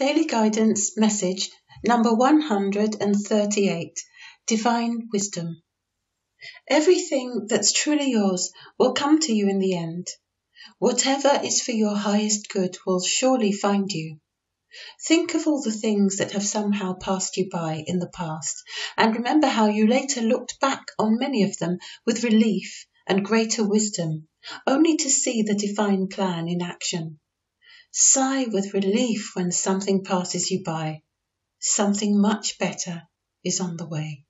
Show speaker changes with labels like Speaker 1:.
Speaker 1: Daily Guidance Message number 138 Divine Wisdom. Everything that's truly yours will come to you in the end. Whatever is for your highest good will surely find you. Think of all the things that have somehow passed you by in the past, and remember how you later looked back on many of them with relief and greater wisdom, only to see the divine plan in action. Sigh with relief when something passes you by. Something much better is on the way.